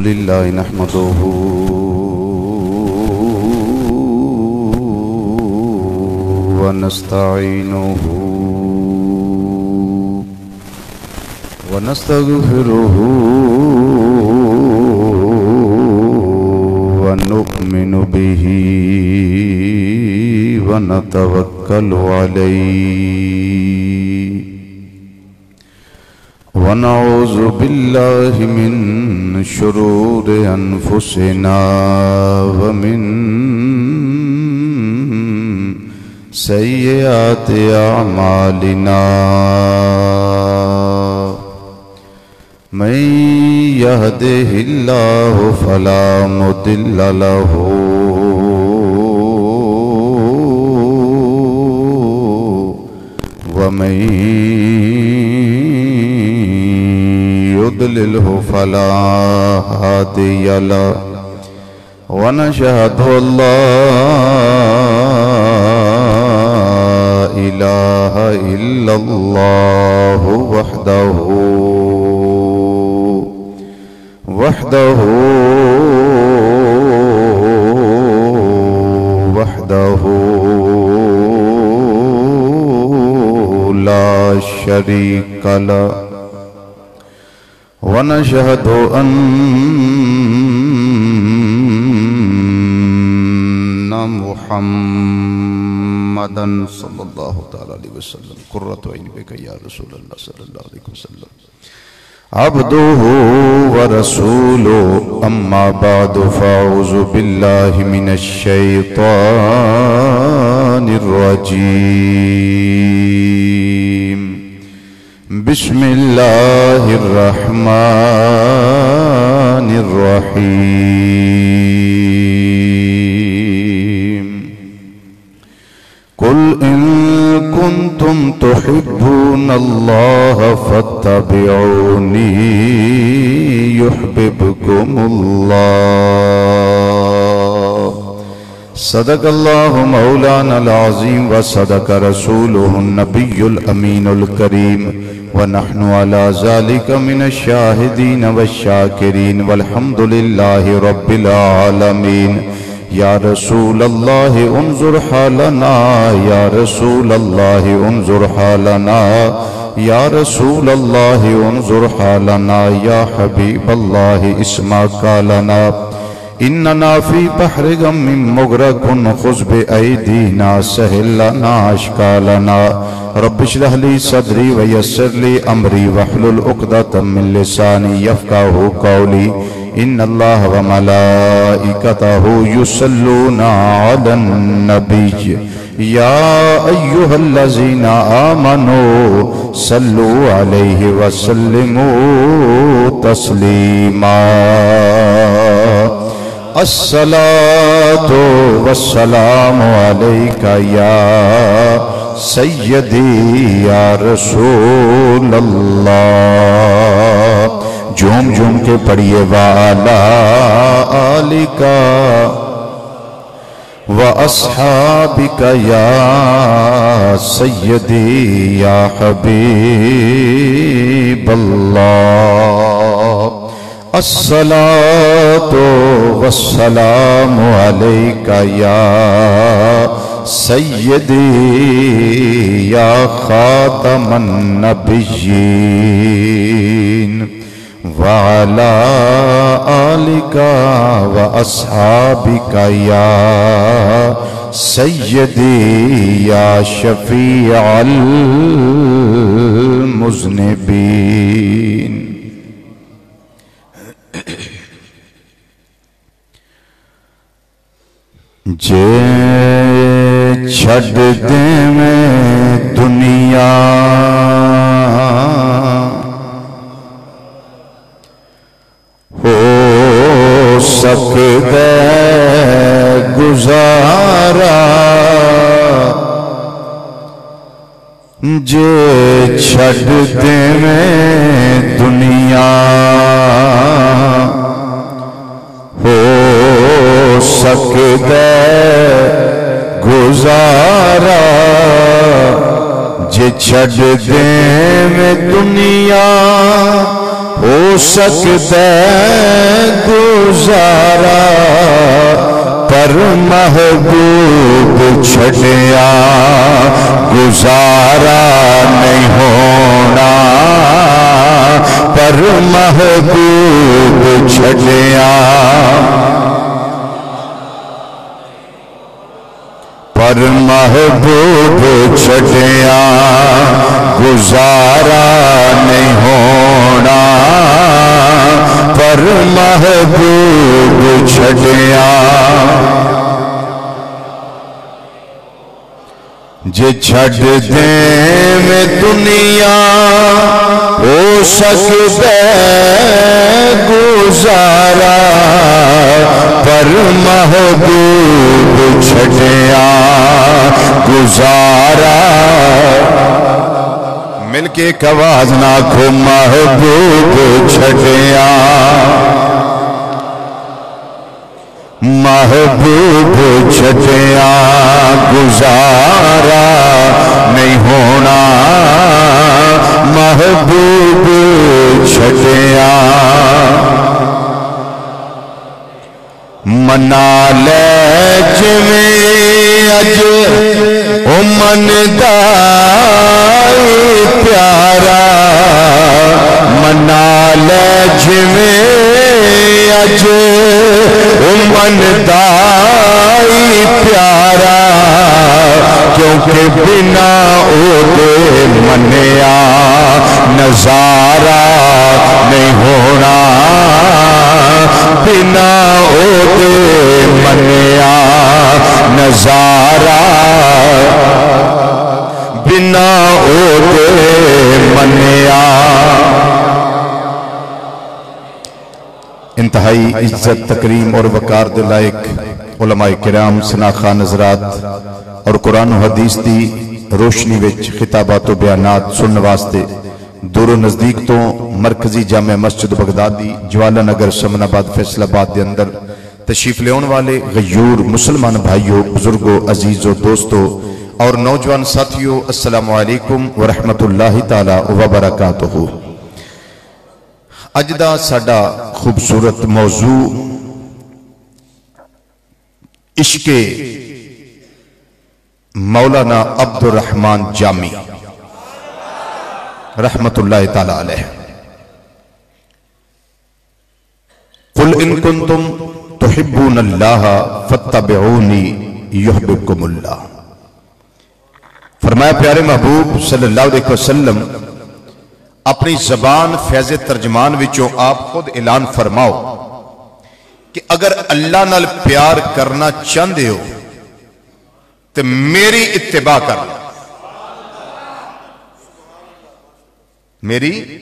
لله نحمده. ونستعينه. ونستغفره. ونؤمن به. ونتوكل عليه. ونعوذ بالله من شرور أنفسنا ومن سيئات أعمالنا من يهده الله فلا مضل له. ومن يضلله فلا هادي له ونشهد أن لا إله إلا الله وحده وحده وحده لا شريك له ونشهد أن محمدا صلى الله تعالى عليه وسلم. قرة عين بك يا رسول الله صلى الله عليه وسلم. عبده ورسوله. أما بعد، فأعوذ بالله من الشيطان الرجيم. بسم الله الرحمن الرحيم. قل إن كنتم تحبون الله فاتبعوني يحببكم الله. صدق الله مولانا العظيم وصدق رسوله النبي الأمين الكريم ونحن على ذلك من الشاهدين والشاكرين والحمد لله رب العالمين يا رسول الله انظر حالنا يا رسول الله انظر حالنا يا رسول الله انظر حالنا يا حبيب الله اسمع قالنا إننا في بحر غم مغرق خذ بأيدينا سهل لنا أشكالنا. رب اشرح لي صدري ويسر لي أمري، واحلل عقدة من لساني يفقه قولي. إن الله وملائكته يصلون على النبي. يا أيها الذين آمنوا صلوا عليه وسلموا تسليما. الصلاة والسلام عليك يا سيدي يا رسول الله. جھوم جھوم کے پڑھئے والا آلکا وأصحابك يا سيدي يا حبيب الله الصلاة والسلام عليك يا سيدي، يا خاتم النبيين، وعلى آلك وأصحابك يا سيدي، يا شفيع المذنبين. جے چھڑ دے میں دنیا۔ ہو سکتے گزارا۔ جے چھڑ دے میں دنیا۔ ہو سکتے گزارا جے چھڑ دے میں دنیا، ہو سکتا گزارا پر محبوب چھڑیا گزارا نہیں ہونا پر محبوب چھڑیا پر محبوب چھڑیا گزارا نہیں ہونا۔ پر محبوب چھڑیا جے چھڑ دیں میں دنیا ہو سکتا گزارا، پر محبوب چھڑیا گزارا۔ مل کے ایک آواز نہ کھو محبوب چھڑیا محبوب چھٹیا گزارا، نہیں ہونا۔ محبوب چھٹیا منا لے جویں اج او من دائی پیارا۔ منا لے جویں اج او من دائی پیارا، کیونکہ بنا او دے منیا، نظارہ نہیں ہونا۔ بنا او دے منیا، نظارہ۔ بنا او دے منیا۔ انتہائی عزت، تکریم اور وقار دے لائق علماء کرام سناخہ نظرات اور قرآن و حدیث دی روشنی وچ خطابات و بیانات سنن واسطے دور و نزدیک تو مرکزی جامع مسجد بغدادی، جوالا نگر، سمن آباد، فیصل آباد دے اندر تشریف لیون والے غیور مسلمان بھائیو، بزرگو، عزیزو، دوستو اور نوجوان ساتھیو، السلام علیکم ورحمت اللہ تعالی وبرکاتہ۔ اج دا ساڈا خوبصورت موضوع عشق مولانا عبد الرحمن جامی، رحمت اللہ تعالی علیہ۔ قل ان کنتم تحبون اللہ فتبعونی یحببکم اللہ۔ فرمایا پیارے محبوب صلی اللہ علیہ وسلم اپنی زبان فیض ترجمان وچوں آپ خود اعلان فرماؤ کہ اگر اللہ نال پیار کرنا چاہتے ہو تو میری اتباع کر لو۔ میری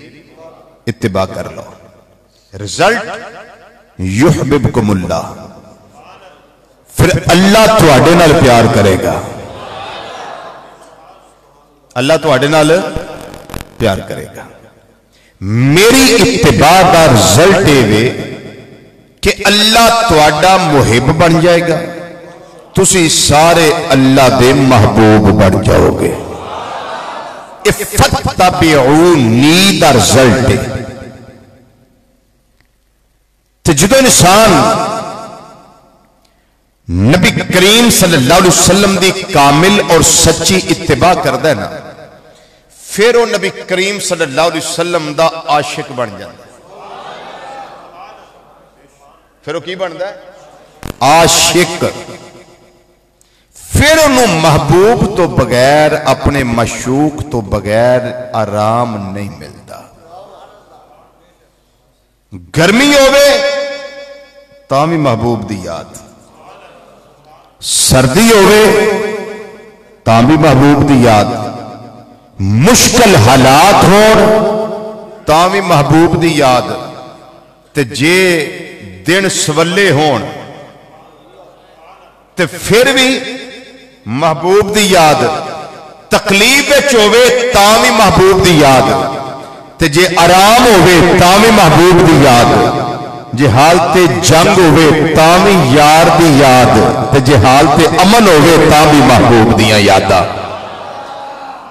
اتباع کر لو۔ رزلٹ یحببکم اللہ۔ پھر اللہ تواڈے نال پیار کرے گا۔ اللہ تواڈے نال پیار کرے گا۔ میری اتباع کا رزلٹ یہ کہ اللہ تواڈا محب بن جائے گا۔ تسی سارے اللہ دے محبوب بن جاؤ گے۔ فتبعونی دا رزلٹ تو جدو انسان نبی کریم صلی اللہ علیہ وسلم دی کامل اور سچی اتباع کردہ ہے نا پھر وہ نبی کریم صلی اللہ علیہ وسلم دا عاشق بن جاتا پھر وہ کی بنتا ہے؟ عاشق۔ پھر انہوں محبوب تو بغیر، اپنے مشوق تو بغیر آرام نہیں ملتا۔ گرمی ہوئے تامی محبوب دی یاد۔ سردی ہوئے تامی محبوب دی یاد۔ مشکل حالات ہون تامی محبوب دی یاد۔ تے جے دن سولے ہون، تے پھر بھی محبوب دی یاد۔ تکلیف چوے تامی محبوب دی یاد۔ تے جے آرام ہوئے تامی محبوب دی یاد۔ جے حالت جنگ ہوئے تامی یار دی یاد۔ تے جے حالت امن ہوئے تامی محبوب دیاں یادا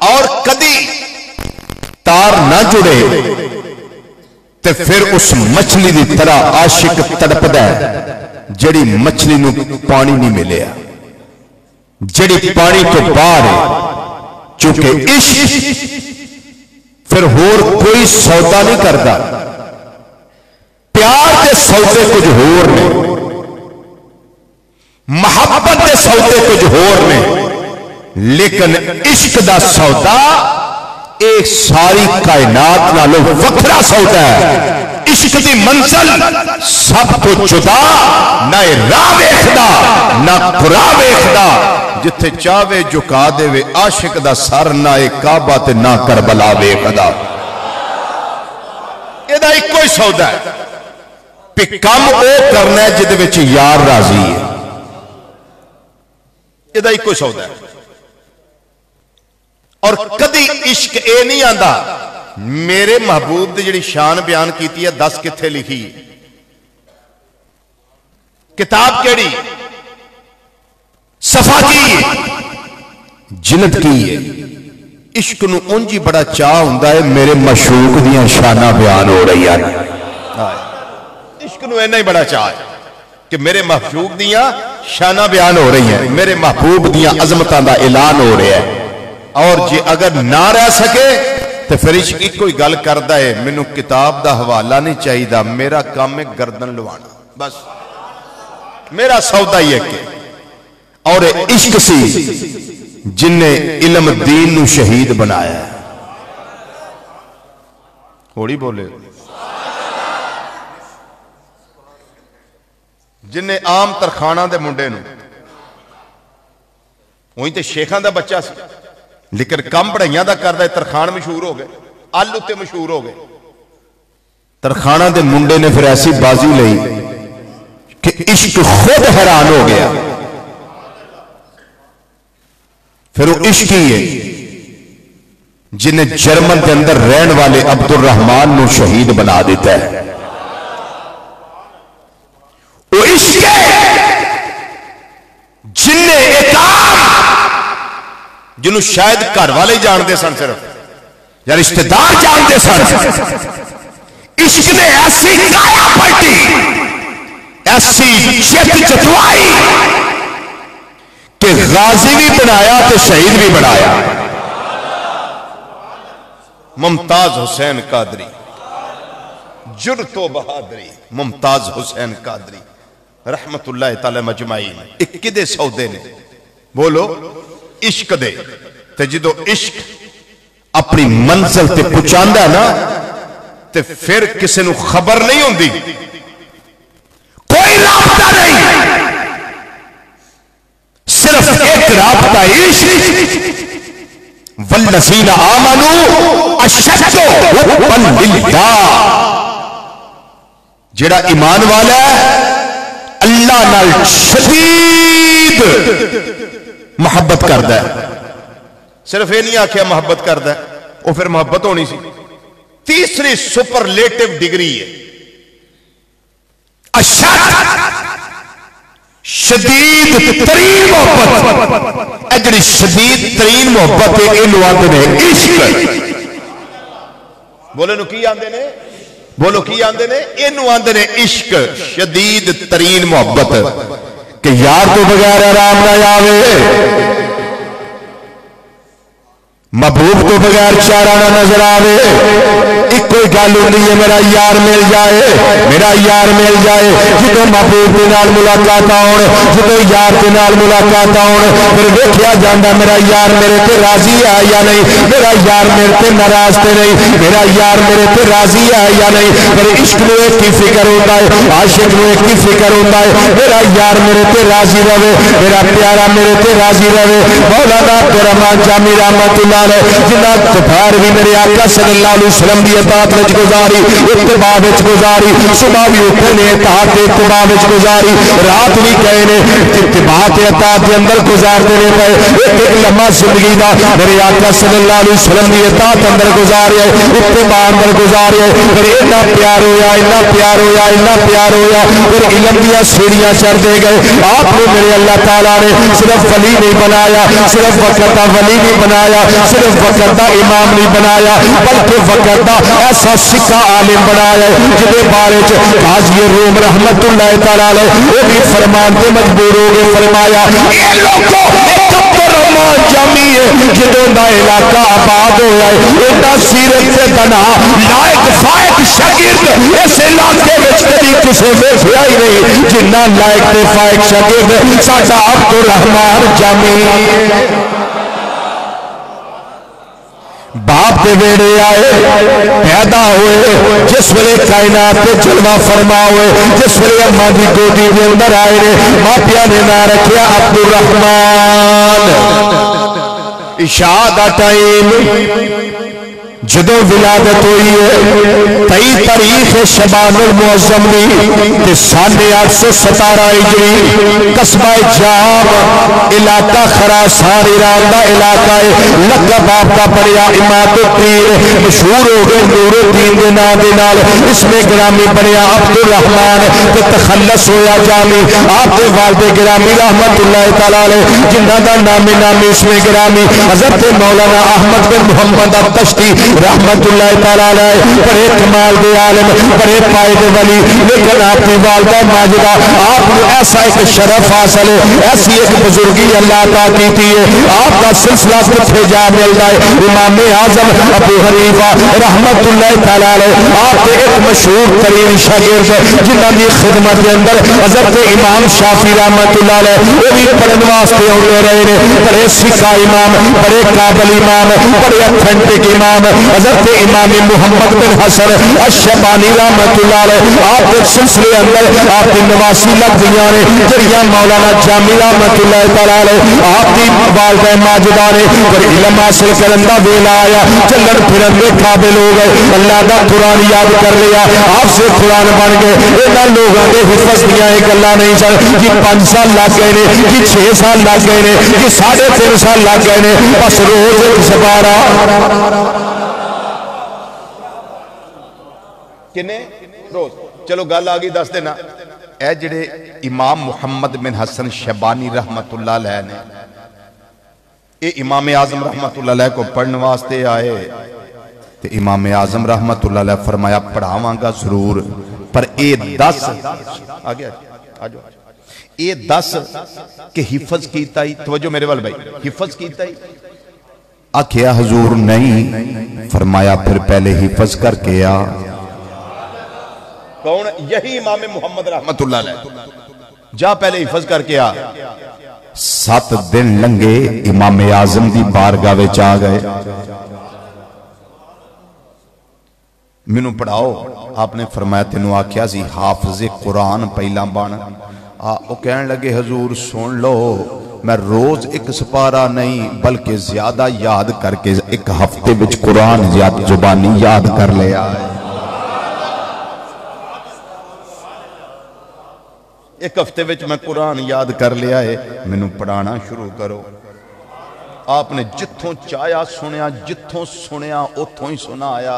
اور کدی تار نہ جڑے تے پھر اس مچھلی دی طرح عاشق تڑپدا ہے، جڑی مچھلی نو پانی نہیں ملیا۔ جڑی پانی تو باہر ہے، چونکہ عشق پھر ہور کوئی سودا نہیں کرتا پیار کے سودے کچھ ہور نے، محبت کے سودے کچھ ہور نے۔ لیکن عشق دا سودا ایک ساری کائنات نالو وکھرا سودا ہے۔ عشق دی منزل سب کو جدا نہ راہ ویکھدا، نہ قرا ویکھدا، جتھے چاہے جھکا دے وے عاشق دا سر، نہ اے کعبہ تے نہ کربلا ویکھدا۔ اے دا ایک کوئی سودا ہے۔ پہ کم او کرنا ہے جدے وچ یار راضی ہے۔ اے دا ایک کوئی سودا ہے۔ اور کدی عشق اے نہیں آندا۔ میرے محبوب دی جڑی شان بیان کیتی ہے، دس کتھے لکھی۔ کتاب کیڑی؟ صفحہ کی۔ جلد کی۔ ہے عشق نو انجی بڑا چاہ ہوندا ہے، میرے مشوق دیاں شانہ بیان ہو رہی ہیں۔ عشق نو اینا ہی بڑا چاہ ہے کہ میرے محبوب دیاں شانہ بیان ہو رہی ہیں، میرے محبوب دیاں عظمتاں دا اعلان ہو رہا ہے۔ اور جی اگر نہ رہ سکے تو پھر عشق ایک کوئی گل کردا ہے، مینوں کتاب دا حوالہ نہیں چاہیدا، میرا کام ہے گردن لوانا۔ بس۔ میرا سودا ہی ہے۔ کہ اور عشق سی جن نے علم دین نو شہید بنایا ہے۔ ہوڑی بولے۔ جن نے عام ترخانہ دے منڈے نو وہیں تے شیخان دا بچہ سی۔ لیکن کم پڑھائیاں دا کردہ ہے، ترخان مشہور ہو گئے آلو تے مشہور ہو گئے۔ ترخانہ دے منڈے نے پھر ایسی بازی لئی کہ عشق خود حیران ہو گیا۔ پھر وہ عشق ہی ہے، جنہیں جرمن کے اندر رہن والے عبد الرحمان نو شہید بنا دیتا ہے۔ وہ عشق ہے جنہیں اکام جنہوں شاید گھر والے جان دے سن صرف، یا رشتہ دار جان دے سن۔ عشق نے ایسی کایا پلٹی، ایسی چت چتوائی کہ غازی بھی بنایا تو شہید بھی بنایا۔ ممتاز حسین قادری جرت و بہادری۔ ممتاز حسین قادری، رحمت اللہ تعالی مجمعین ایک کدے سودے نے۔ بولو۔ عشق دے۔ تے جدو عشق اپنی منزل تے پچاندہ نا، تے پھر کسی نو خبر نہیں ہوں دی کوئی رابطہ نہیں۔ صرف ایک رابطہ عشق۔ والذین آمنوا اشد حبا للہ۔ جڑا ایمان والا ہے، اللہ نال شدید۔ محبت کرتا ہے۔ صرف یہ نہیں آخیا محبت کرتا ہے۔ وہ پھر محبت ہونی سی۔ تیسری سپرلیٹو ڈگری ہے۔ شدید ترین محبت۔ اے جڑی شدید ترین محبت ہے یہ آتے ہیں عشق۔ بولے نو کی آندے نے؟ بولو کی آندے نے؟ یہ آندے نے عشق۔ شدید ترین محبت۔ کہ یار تو بغیر آرام نہ آوے۔ محبوب تو بغیر چارہ نہ نظر آوے۔ ایک کوئی گل ہوتی ہے، میرا یار مل جائے، میرا یار مل جائے۔ جدو محبوب کے نال ملاقات آن جدو یار کے نال ملاقات آن، پھر دیکھا جانا میرا یار میرے تے راضی ہے یا نہیں؟ میرا یار میرے تے ناراض تے نہیں؟ میرا یار میرے تے راضی ہے یا نہیں؟ میرے عشق نو ایک کی فکر ہوتا ہے، عاشق نو ایک کی فکر ہوتا ہے۔ میرا یار میرے تے راضی رہے، میرا پیارا میرے تے راضی رہے۔ مولانا رحمان جامی رحمت اللہ نے جنہ دوپہر بھی میرے آقا صلی اللہ علیہ وسلم دی اطاعت وچ گزاری اتباع وچ گزاری، صبح بھی اٹھے نے اطاعت تے اتباع وچ گزاری، رات بھی گئے نے اتباع تے اطاعت دے اندر گزار دے پئے ایک ایک لمحہ زندگی دا میرے آقا صلی اللہ علیہ وسلم دی اطاعت اندر گزارے اتباع اندر گزارے پھر اتنا پیار ہویا اتنا پیار ہویا اتنا پیار ہویا، پھر علم دیا سیڑھیاں چڑھ دے گئے۔ آپ نے میرے اللہ تعالی نے صرف ولی نہیں بنایا، صرف وقت کا ولی نہیں بنایا صرف وقت دا امام نہیں بنایا، بلکہ وقت دا ایسا سکا عالم بنایا جدے بارے چ قاضی روم رحمت اللہ تعالی وہ بھی فرمان تے مجبور ہو گئے فرمایا، اے لوگوں رحمان جامی ہے، جدوں دا علاقہ آباد ہوا ہے، ایڈا سیرت سے بنا لائق فائق شاگرد اس علاقے وچ کبھی کسے ویکھیا ہی نہیں جنہ لائق تے فائق شاگرد ساڈا عبد الرحمان جامی باپ دے ویڑے آئے، پیدا ہوئے، جس ویلے کائنات کے جلوہ فرما ہوئے، جس ویلے اما دی گودی دے اندر آئے نے ماپیا نے نہ رکھیا عبد الرحمان عشاء دا ٹائم جدو ولادت ہوئی ہے تئی تاریخ شبان المعظم دی، تے سانے آٹھ سو ستارہ اجری قصبہ جام، علاقہ خراسان ایران دا علاقہ ہے لگا باپ کا پڑیا امات الدین مشہور ہو گئے نور الدین دے نام دے نال، اس میں گرامی پڑیا عبد الرحمن تے تخلص ہویا جامی، آپ دے والد گرامی رحمت اللہ تعالی جنہ دا نامی نامی اس میں گرامی، حضرت مولانا احمد بن محمد التشتی رحمت اللہ تعالیٰ تعالی بڑے کمال دے عالم، بڑے پائے دے ولی لیکن آپ کی والدہ ماجدہ، آپ کو ایسا ایک شرف حاصل ہے، ایسی ایک بزرگی اللہ عطا کی تھی ہے۔ آپ کا سلسلہ کتھے جا مل جائے۔ امام اعظم ابو حنیفہ رحمت اللہ تعالیٰ تعالی آپ کے ایک مشہور ترین شاگرد جنہاں دی خدمت کے اندر حضرت امام شافی رحمت اللہ علیہ، وہ بھی پڑھن واسطے ہوتے رہے نے بڑے سکھا امام، بڑے قابل امام، بڑے اتھنٹک امام۔ حضرت امام محمد بن حسن الشبانی رحمت اللہ علیہ، آپ کے سلسلے اندر آپ کی نواسی لگ دیاں نے جڑیاں مولانا جامی رحمت اللہ تعالی علیہ، آپ کی والدہ ماجدہ نے پر علم حاصل کرن دا ویلا آیا چلن پھرن دے قابل ہو گئے، اللہ دا قرآن یاد کر لیا، آپ سے قرآن بن گئے۔ انہاں لوگوں کے حفظ دیا ایک اللہ نہیں سن کہ پانچ سال لگ گئے نے، کہ چھ سال لگ گئے نے، کہ ساڑھے تین سال لگ گئے نے، بس روز ایک سبارہ کنے روز چلو گل آگئی دس دینا اے جڑے امام محمد بن حسن شبانی رحمت اللہ علیہ نے اے امام اعظم رحمت اللہ علیہ کو پڑھنے واسطے آئے تے امام اعظم رحمت اللہ علیہ فرمایا پڑھاواں گا ضرور پر اے دس آگے آجو اے دس کہ حفظ کیتا ہی توجہ میرے وال بھائی حفظ کیتا ہی آکھیا حضور نہیں فرمایا پھر پہلے حفظ کر کے آ کون؟ یہی امام محمد رحمت اللہ علیہ۔ جا پہلے حفظ کر کے آ۔ سات دن لنگے امام اعظم دی بارگاہ وچ آ گئے۔ مینوں پڑھاؤ، آپ نے فرمایا تینوں آکھیا سی، حافظ قرآن پہلا بن۔ آ، او کہن لگے، حضور سن لو، میں روز ایک سپارہ نہیں، بلکہ زیادہ یاد کر کے ایک ہفتے وچ قرآن زیادہ زبانی یاد کر لیا ہے ایک ہفتے وچ میں قرآن یاد کر لیا ہے مینوں پڑھانا شروع کرو آپ نے جتھوں چایا سنیا جتھوں سنیا اتھوں ہی سنایا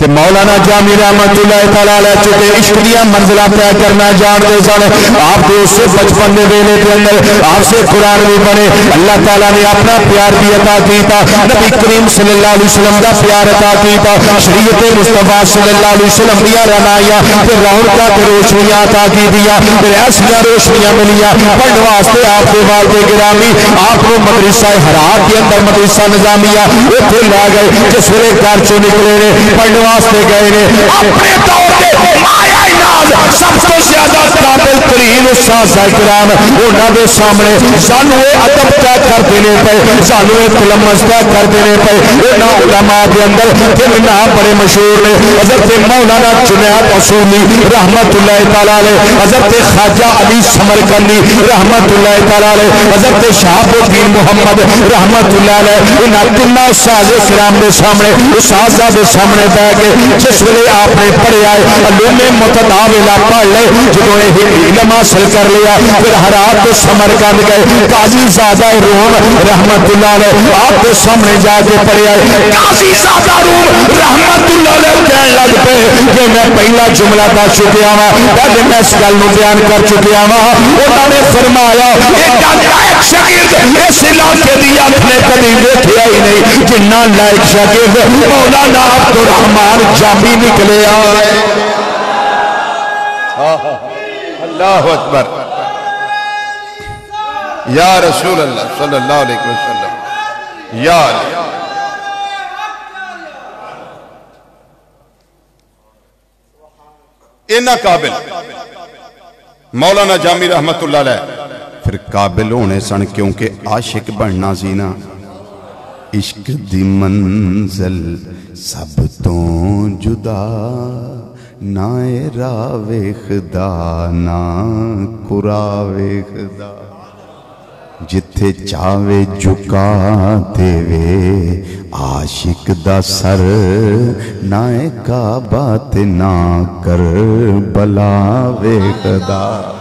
تے مولانا جامی رحمت اللہ تعالی علیہ چکے عشق دیا منزلہ طے کرنا جان دے سن۔ آپ دے اس سے بچپن دے ویلے کے اندر آپ سے قرآن بھی بنے۔ اللہ تعالی نے اپنا پیار بھی عطا کیتا۔ نبی کریم صلی اللہ علیہ وسلم دا پیار عطا کیتا۔ شریعت مصطفیٰ صلی اللہ علیہ وسلم دیا رنایا پھر رونقہ کے روشنیاں عطا کی دیا۔ پھر ایسیاں روشنیاں ملیا پڑھ واسطے آپ کے والد گرامی، آپ کو مدرسہ حرات کے اندر مدرسہ نظامیہ۔ اتھے لے گئے جس ویلے گھر چوں نکلے نے۔ پڑھنے واسطے گئے نے۔ اپنے دور دے مایا ناز سب تو زیادہ قابل ترین استاد کرام، انہاں دے سامنے سانو اے ادب طے کر دینے پے سانو اے تلمس طے کر دینے پے۔ انہاں علماء دے اندر تین نام بڑے مشہور نے، حضرت مولانا جنید اصولی رحمت اللہ تعالی علیہ، حضرت خواجہ علی سمرقندی رحمت اللہ تعالی علیہ، حضرت شہاب الدین محمد رحمت اللہ علیہ، انہاں تینوں استاد کرام دے سامنے استاد دے سامنے بیٹھ کے جس ویلے آپ نے پڑھیا ہے، علوم متداولا پڑھ لے جدوں یہ علم حاصل کر لیا، پھر حرات تو سمر کر گئے قاضی زادہ روم رحمت اللہ علیہ آپ کے سامنے جا کے پڑے آئے۔ قاضی زادہ روم رحمت اللہ علیہ کہنے لگ پہ کہ میں پہلا جملہ دا چکیا ہوں پہلے میں اس گل نو بیان کر چکیا ہوں انہوں نے فرمایا ایک شاگرد اس علاقے دی اکھ نے کبھی دیکھیا ہی نہیں، جنہ لائق شاگرد مولانا عبد الرحمان جامی نکلے آئے اللہ اکبر۔ یا رسول اللہ صلی اللہ علیہ وسلم۔ یا علی۔ اینا قابل۔ مولانا جامی رحمت اللہ علیہ۔ پھر قابل ہونے سن کیونکہ عاشق بننا سی عشق دی منزل سب تو جدا۔ نہ راوے خدا نہ قراوے خدا جتھے چاوے جھکا دے وے عاشق دا سر نہ کعبہ تے نہ کر بلا وے خدا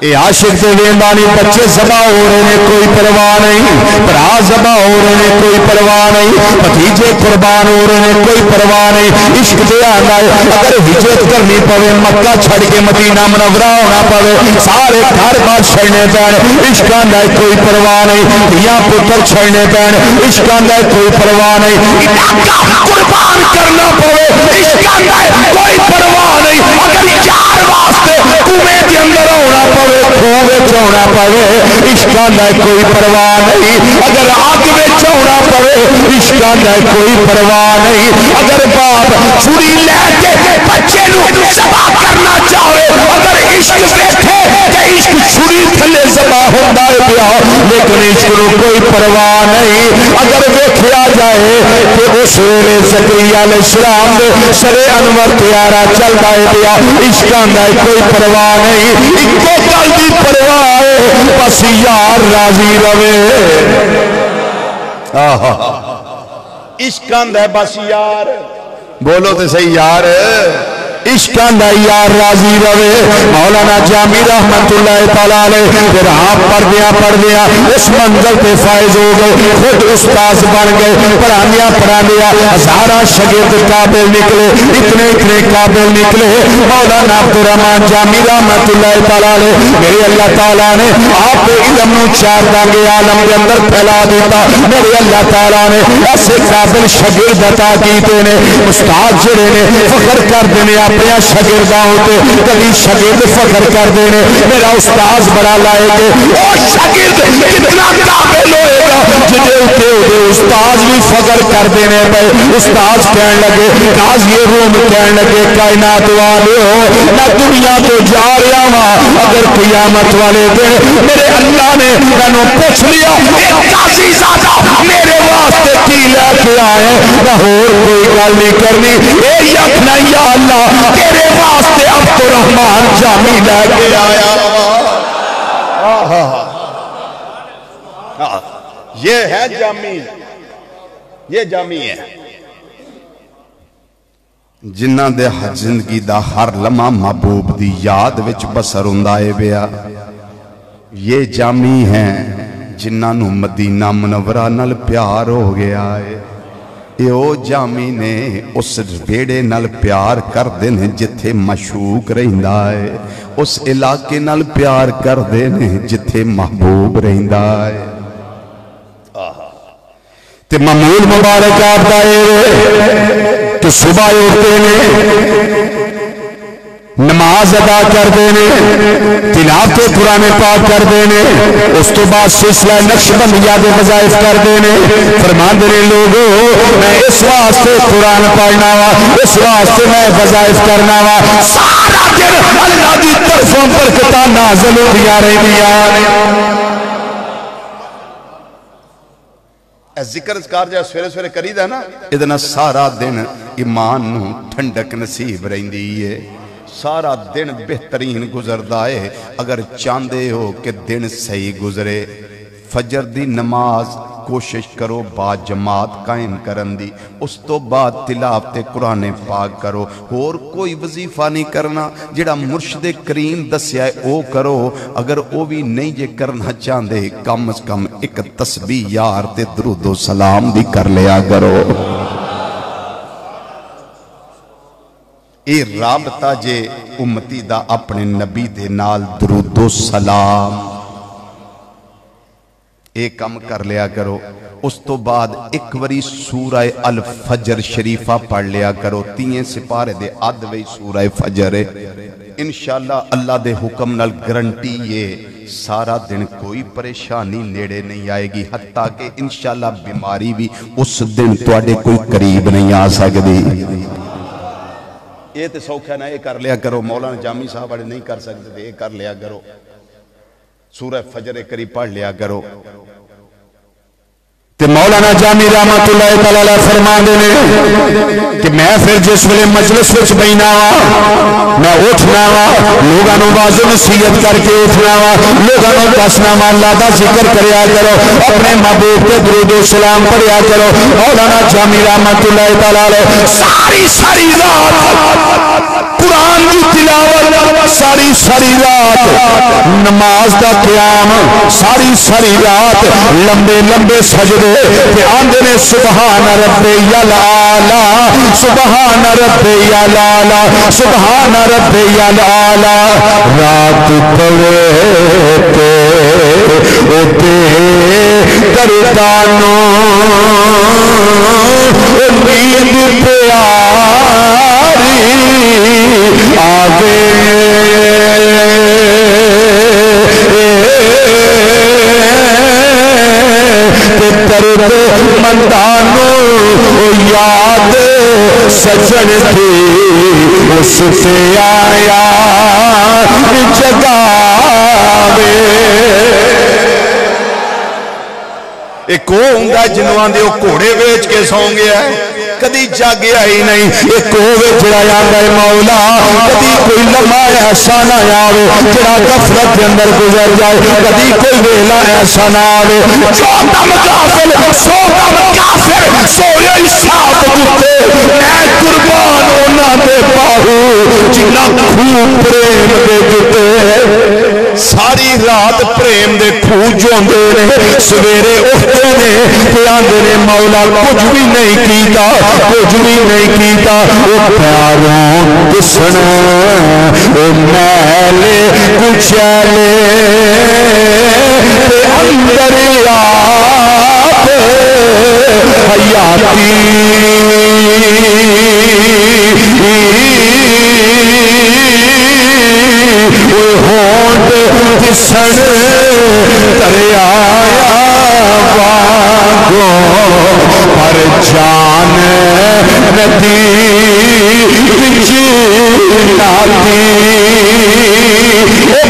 اے عاشق دے ویندانی بچے زبا ہو رہے نے، کوئی پرواہ نہیں۔ برا زبا ہو رہے نے، کوئی پرواہ نہیں۔ بھتیجے قربان ہو رہے نے، کوئی پرواہ نہیں۔ عشق دے آنا ہے، اگر ہجرت کرنی پوے، مکہ چھڑ کے مدینہ منورہ ہونا پوے۔ سارے گھر بار چھڑنے پین عشق آندا ہے، کوئی پرواہ نہیں۔ دیا پتر چھڑنے پین عشق آندا ہے، کوئی پرواہ نہیں۔ قربان کرنا پوے، عشق آندا ہے، کوئی پرواہ نہیں۔ اگر یار واسطے کنویں دے اندر ہونا پوے خوہ ہونا پوے عشق آندا ہے کوئی پرواہ نہیں اگر آگ وچ ہونا پوے عشق آندا کوئی پرواہ نہیں اگر باپ چھری لے کے بچے نو ذبح کرنا چاہے اگر عشق ویکھے کہ عشق چھری تھلے ذبح ہوندا ہے پیا لیکن عشق نو کوئی پرواہ نہیں اگر ویکھیا جائے کہ اس ویلے زکریا علیہ السلام دے سر انور پیارا چلدا ہے پیا عشق آندا کوئی پرواہ نہیں اکو گل دی پرواہ بس یار راضی رہے عشق ہے بس یار بولو تے صحیح یار عشق آندا یار راضی رہے۔ مولانا جامی رحمت اللہ تعالی علیہ، پھر آپ پڑھ دیا پڑھ دیا اس منزل پہ فائز ہو گئے، خود استاذ بن گئے پڑھانیا پڑھانیا ہزارہ شگرد قابل نکلے، اتنے اتنے قابل نکلے۔ مولانا عبد الرحمن جامی رحمت اللہ تعالی علیہ، میرے اللہ تعالی نے آپ علم نو چار دانگے عالم کے اندر پھیلا دیتا۔ میرے اللہ تعالی نے ایسے قابل شگرد عطا کیتے نے، استاد جڑے نے، فخر کر دینے آپ اپنے شگرداں ہوتے کبھی شگرد فخر کر دینے میرا استاذ بڑا لائے گے او کتنا قابل ہوئے گا جدے اٹھے ہوئے بھی فخر کر دینے پہ استاذ کہن لگے قاضی روم کہن لگے، کائنات والے ہو، میں دنیا تو جا رہا ہوں اگر قیامت والے دن میرے اللہ نے مینوں پوچھ لیا قاضی زادہ میرے واسطے کی لے کے آئے؟ میں اور کوئی گل نہیں کرنی۔ اے یکنا یا اللہ، تیرے واسطے عبد الرحمان جامی لے کے آیا۔ آہا۔ آہا۔ یہ ہے جامی یہ جامی ہے جنہ دے زندگی دا ہر لمحہ محبوب دی یاد وچ بسر ہوندا اے بیا یہ جامی ہیں جنہ نو مدینہ منورہ نال پیار ہو گیا ہے اے او جامی نے اس ویڑے نال پیار کر دینے جتھے مشوق رہندا ہے اس علاقے نال پیار کر دینے جتھے محبوب رہندا ہے تے معمول مبارک آپ دا اے تو صبح اٹھتے نے، نماز ادا کر دینے تلاوت قرآن پاک کر دینے اس تو بعد سلسلہ نقش بندیا کے وظائف کر دینے فرمان دینے لوگوں میں اس واسطے قرآن پڑھنا وا، اس واسطے میں وظائف کرنا وا۔ سارا دن اللہ دی طرفوں پر نازل ہو دیا ذکر اذکار جا سویرے سویرے کری دا نا ادنا سارا دن ایمان نو ٹھنڈک نصیب رہن دیئے سارا دن بہترین گزردا ہے۔ اگر چاندے ہو کہ دن صحیح گزرے۔ فجر دی نماز کوشش کرو با جماعت قائم کرن دی۔ اس تو بعد تلاوت قرآن پاک کرو۔ اور کوئی وظیفہ نہیں کرنا، جڑا مرشد کریم دسیا ہے، او کرو۔ اگر او بھی نہیں جے کرنا چاندے، کم از کم ایک تسبیح یار تے درود و سلام دی کر لیا کرو۔ اے رابطہ جے امتی دا اپنے نبی دے نال درود و سلام۔ ایک کم کر لیا کرو۔ اس تو بعد ایک وری سورہ الفجر شریفہ پڑھ لیا کرو۔ تین سپارے دے آدھوئی سورہ فجر ہے۔ انشاءاللہ اللہ دے حکم نال گرنٹی یہ سارا دن کوئی پریشانی نیڑے نہیں آئے گی۔ حتیٰ کہ انشاءاللہ بیماری بھی اس دن توڑے کوئی قریب نہیں آ سکتی یہ تے سوکھا نہ، یہ کر لیا کرو۔ مولانا جامی صاحب بڑے نہیں کر سکتے یہ کر لیا کرو۔ سورہ فجر قریب پڑھ لیا کرو۔ تے مولانا جامی رحمت اللہ تعالی فرما دے نے کہ میں پھر جس ویلے مجلس وچ بینا وا میں اٹھنا وا لوگاں نو واضح نصیحت کر کے اٹھنا وا لوگاں نو دسنا وا اللہ دا ذکر کریا کرو، اپنے محبوب تے درود و سلام پڑھیا کرو۔ مولانا جامی رحمت اللہ تعالی ساری ساری رات قرآن کی تلاوت، ساری ساری رات نماز دا قیام، ساری ساری رات لمبے لمبے سجدے تے آندے نے سبحان ربی یلالا، سبحان ربی یلالا، سبحان ربی یلالا۔ رات پڑے تے او دردانو امید پیاری آگے درد مندانو یاد سجن تھی، اس سے آیا جگاوے ایک وہ ہوں گا جنوان دے وہ گھوڑے بیچ کے سوں گیا ہے۔ کدی جاگیا ہی نہیں، ایک ہوے جڑا آندا ہے مولا، کدی کوئی لمحہ ایسا نہ آوے جڑا غفلت دے اندر گزر جائے، کدی کوئی ویلا ایسا نہ آوے۔ جو دم غافل سو دم کافر سویا حساب کتے میں قربان ہونا دے پاہو جنہ خوب پریم دے جتے ساری رات پریم دے کھوجوں دے رہے سویرے اٹھتے نے تے آندے نے مولا کچھ بھی نہیں کیتا کچھ بھی نہیں کیتا او پیاروں دسن او میلے کچھلے تے اندر آپ حیاتی وہ ہونٹ دسن دریا واگو پر جان ندی بچ ناتی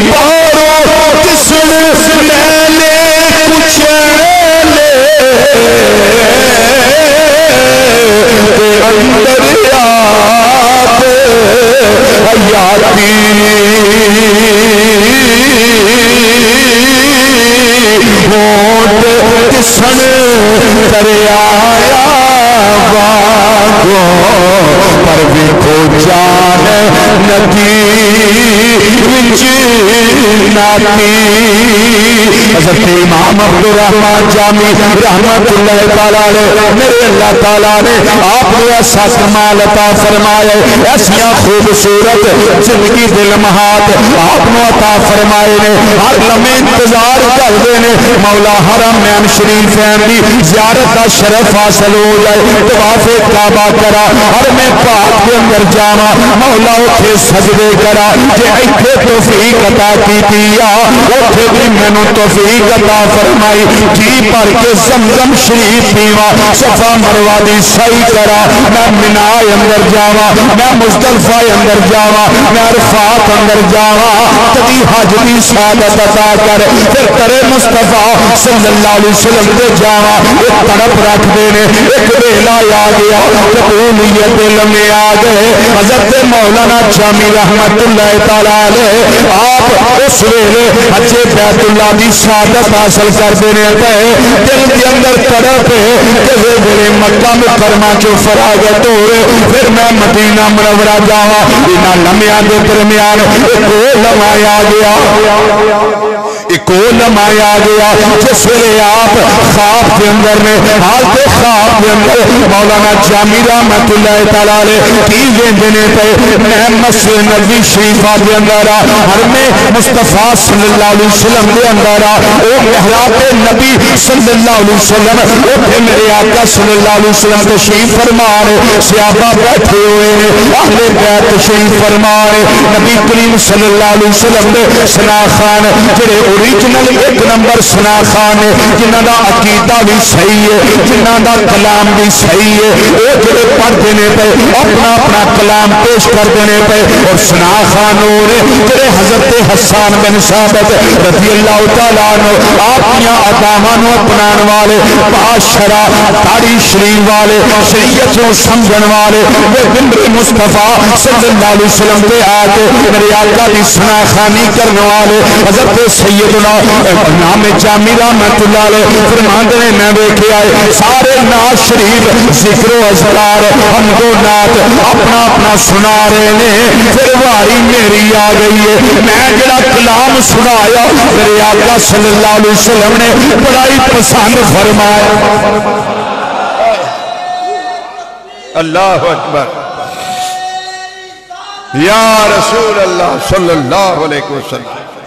پارو دسن میلے کچھلے اندر آپ حیاتی۔ ہوٹ کسن دریا واگو پر ویکھو جان ندی وچ حضرت امام عبد عبدالرحمن جامی رحمت اللہ تعالیٰ نے میرے اللہ تعالیٰ نے آپ نے ایسا کمال عطا فرمائے ایسا خوبصورت زندگی دل مہات آپ نے عطا فرمائے نے ہر لمحے انتظار کر دے نے مولا حرم مین شریف دی زیارت کا شرف حاصل ہو جائے طواف کعبہ کرا ہر میں پاک کے اندر جاوا مولا اٹھے سجدے کرا جے ایتھے توفیق عطا کیتی آ اٹھے بھی مینوں توفیق عطا فرمائی۔ جی پر کے زمزم شریف پیوا، صفا مروا دی صحیح کرا۔ میں منا اندر جاوا، میں مزدلفہ اندر جاوا، میں عرفات اندر جاوا۔ کدی حج دی سعادت عطا کر، پھر کرے مصطفیٰ صلی اللہ علیہ وسلم دے جاوا۔ ایک تڑپ رکھ دینے، ایک ویلا آ گیا قبولیت دل میں آ گئے۔ حضرت مولانا جامی رحمت اللہ تعالی علیہ آپ اس ویلے اچھے بیت اللہ دی سعادت حاصل کر دینے پہ دل کے اندر تڑپ کسے ویلے مکہ مکرمہ چو فراغت ہو پھر میں مدینہ منورہ جاوا انہاں لمیاں دے درمیان ایک لمحہ آ گیا۔ ایک لمحہ آ گیا، جس ویلے آپ خواب کے اندر نے حالت خواب کے اندر، مولانا جامی رحمت اللہ تعالی کی ویندنے پہ میں مسجد نبی شریفہ کے اندر ہر میں مصطفیٰ صلی اللہ علیہ وسلم کے اندر او محراب نبی صلی اللہ علیہ وسلم او میرے آقا صلی اللہ علیہ وسلم تشریف فرما رہے صحابہ بیٹھے ہوئے ہیں، اہل بیت تشریف فرما رہے نبی کریم صلی اللہ علیہ وسلم نے سنا خان، جڑے اڑی اوریجنل ایک نمبر سنا خان جنہاں دا عقیدہ بھی صحیح ہے، جنہاں دا کلام بھی صحیح ہے، وہ جڑے پڑھ دینے پہ اپنا اپنا کلام پیش کر دینے پہ اور سنا خان ہو رہے، جڑے حضرت حسان بن ثابت رضی اللہ تعالیٰ عنہ، آپ کیا ادامان اپنان والے باشرہ تاری شریف والے، شریعت و سمجھن والے، وہ بندر مصطفیٰ صلی اللہ علیہ وسلم کے آتے میرے آقا دی سنا خانی کرنے والے، حضرت سید سیدنا نام جامی رحمت اللہ علیہ فرمان دنے میں بیٹھے آئے سارے ناز شریف ذکر و اذکار ہم کو نات اپنا اپنا سنا رہے ہیں۔ پھر واری میری آ گئی ہے۔ میں جڑا کلام سنایا، میرے آقا صلی اللہ علیہ وسلم نے بڑا ہی پسند فرمایا۔ اللہ اکبر۔ یا رسول اللہ صلی اللہ علیہ وسلم۔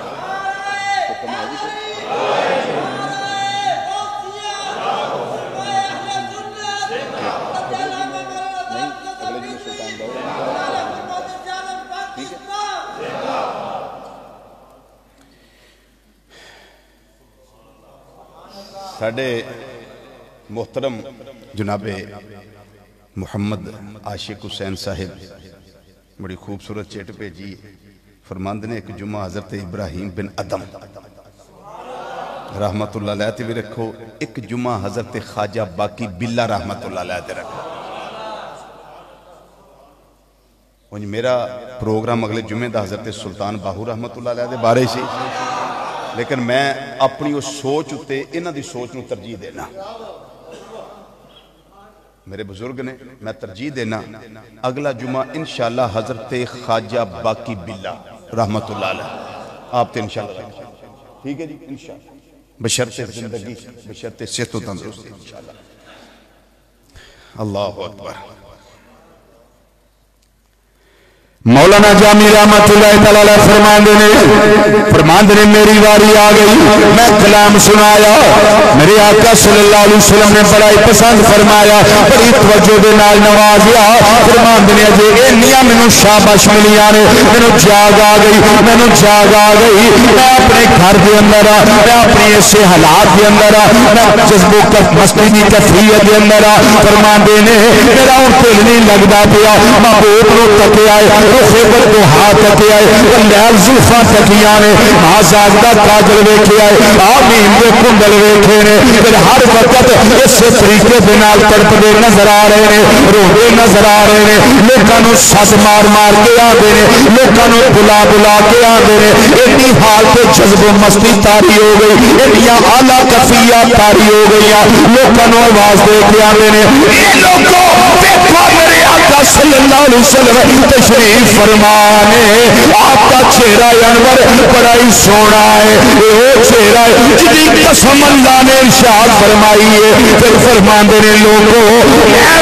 ساڑھے محترم جناب محمد عاشق حسین صاحب، بڑی خوبصورت چیٹ پہ جی فرماند نے ایک جمعہ حضرت ابراہیم بن ادم، رحمت اللہ علیہ تے بھی رکھو، ایک جمعہ حضرت خواجہ باقی بلا رحمت اللہ علیہ تے رکھو۔ انج میرا پروگرام اگلے جمعہ دا حضرت سلطان باہو رحمت اللہ علیہ دے بارے سی لیکن میں اپنی اس سوچ ہوتے انہ دی سوچ نو ترجیح دینا۔ میرے بزرگ نے، میں ترجیح دینا، اگلا جمعہ انشاءاللہ حضرت خواجہ باقی بلا رحمت اللہ علیہ۔ آپ تے انشاءاللہ ٹھیک ہے جی؟ انشاءاللہ۔ بشرط زندگی، بشرط صحت و تندرستی، انشاءاللہ۔ اللہ اکبر۔ مولانا جامی رحمت اللہ تعالی فرمان نے فرمان نے، میری واری آ گئی، میں کلام سنایا، میرے آقا صلی اللہ علیہ وسلم نے بڑا ہی پسند فرمایا، بڑی توجہ دے نال نوازیا فرمان نے، اجے اینیاں مینوں شاباش ملیاں نے مینوں جاگ آ گئی مینوں جاگ آ گئی، میں اپنے گھر دے اندر آ، میں اپنے ایسے حالات دے اندر آ، میں جذبو کف مستی دی کفریت دے اندر آ فرمان دے نے، میرا ہن دل نہیں لگدا پیا محبوب نو تکیا ہے خیبر کو ہاتھ تکے آئے لیل زلفہ تکیاں نے آزاد دا کاجل ویکھے آئے آمین دے کندل ویکھے نے۔ پھر ہر وقت اس طریقے بنال تڑپ دے نظر آ رہے ہیں روحے نظر آ رہے نے۔ ہیں لوکانو سد مار مار کے آ دے نے لوکانو بلا بلا کے آ دے نے۔ اتنی حال پہ جذب و مستی تاری ہو گئی اتنی آلہ کفیہ تاری ہو گئی لوکانو آواز دے کے آ دے نے، اے لوگوں دیکھو صلی اللہ علیہ وسلم تشریف فرمانے، آپ کا چہرہ انور بڑا ہی سونا ہے۔ وہ چہرہ جدی قسم اللہ نے ارشاد فرمائی ہے۔ پھر فرماندے نے لوگوں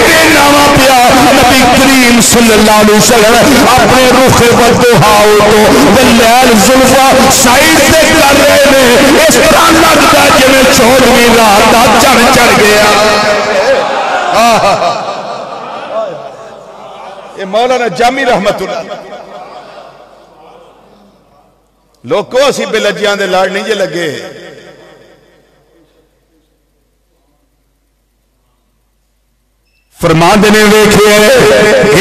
میں نامہ پیا نبی کریم صلی اللہ علیہ وسلم، اپنے رخ بدہاؤ تو واللیل ظلفہ سائد سے کر رہے ہیں۔ اس طرح لگتا ہے کہ میں چودھویں رات کا چڑھ چڑھ گیا۔ یہ مولانا جامی رحمت اللہ لوگو اسی بلجیاں دے لاڑ نہیں جے لگے۔ فرماند نے ویکھیا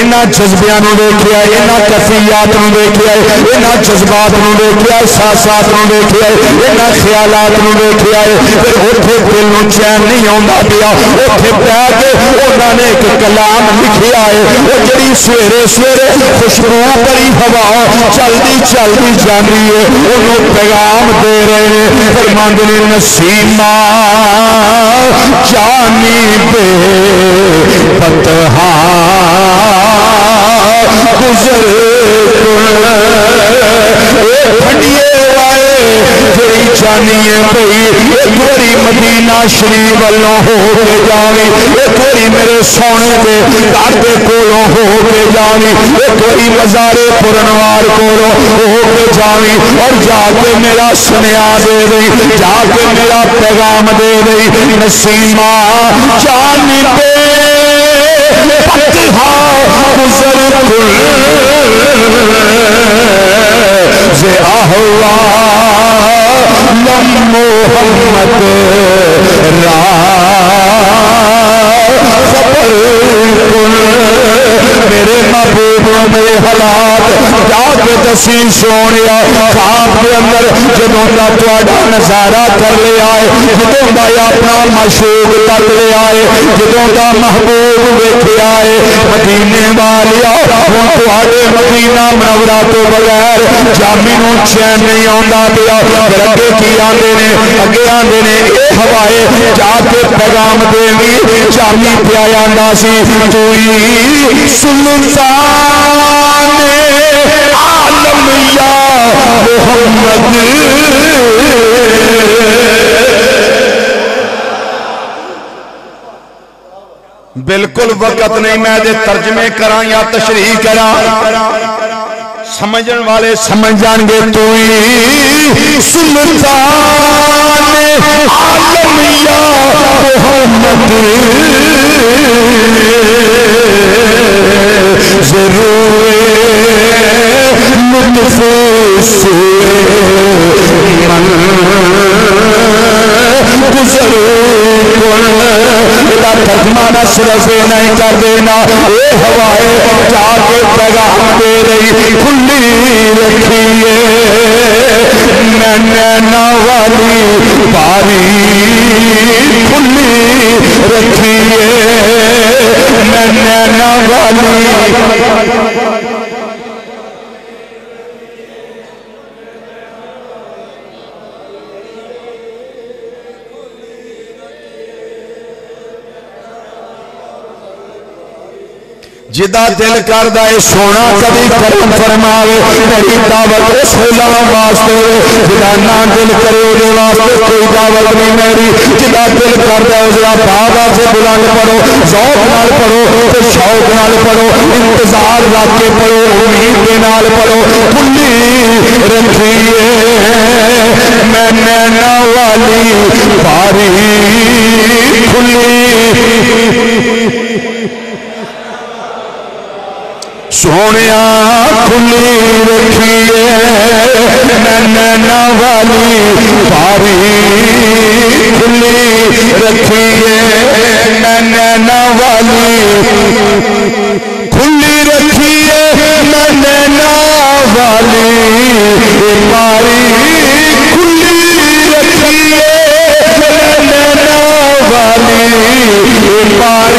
انہاں جذبیاں نو ویکھیا انہاں کفیات نو ویکھیا انہاں جذبات نو ویکھیا احساسات نو ویکھیا انہاں خیالات نو ویکھیا پھر اوتھے دل نو چین نہیں آوندا پیا، اوتھے بیٹھ کے انہاں نے ایک کلام لکھیا ہے، او جڑی سویرے سویرے خوشبو بھری ہوا چلدی چلدی جاندی ہے، اونوں پیغام دے رہے ہیں۔ فرماند نے نسیمہ، جانی بے پتہا گزر پھڑیے وائے تیری جانیے بھئی ایک مدینہ شریف والوں ہو کے جاوی ایک میرے سونے دے گھر دے کولوں ہو کے جاوی ایک بڑی مزارے پرنوار کولوں ہو کے جاوی اور جا کے میرا سنیا دے دئی جا کے میرا پیغام دے دئی نسیمہ جانی پہ گزر کل سے آہوا محمد را سفر کن میرے محبوب میرے حالات جا کے دسی سونیا خواب کے اندر جدوں دا تواڈا نظارہ کر لے آئے جدوں دا اپنا مشوق کر لے آئے جدوں دا محبوب ویکھے آئے، مدینے والیا ہن تواڈے مدینہ منورہ تو بغیر جامی نو چین نہیں آندا پیا۔ پھر اگے کی آندے نے؟ اگے آندے نے اے ہوائے جا کے پیغام دیوی جامی پیا آندا سی۔ توئی سلطان عالم یا محمد۔ بالکل وقت نہیں، میں دے ترجمے کراں یا تشریح کراں۔ سمجھن والے سمجھ جان گے تو ہی۔ سلطان عالم یا محمد۔ ضرور لطف سے من گزر صرف نہیں کر دینا اے ہوائے جا کے پیغام جدا دل کردا ہے، سونا کبھی کرم فرماوے میری دعوت رسولاں واسطے جدا نہ دل کرے او دے واسطے کوئی دعوت نہیں میری۔ جدا دل کردا ہے ذرا بابا سے بلند پڑھو، ذوق نال پڑھو تے شوق نال پڑھو۔ انتظار رکھ کے پڑھو، امید دے نال پڑھو۔ کھلی رکھیے میں نینا والی باری کھلی۔ سونے کھلی رکھیے نینا والی باری کھلی رکھیے نینا والی کھلی رکھیے نینا والی باری کھلی رکھیے نینا والی باری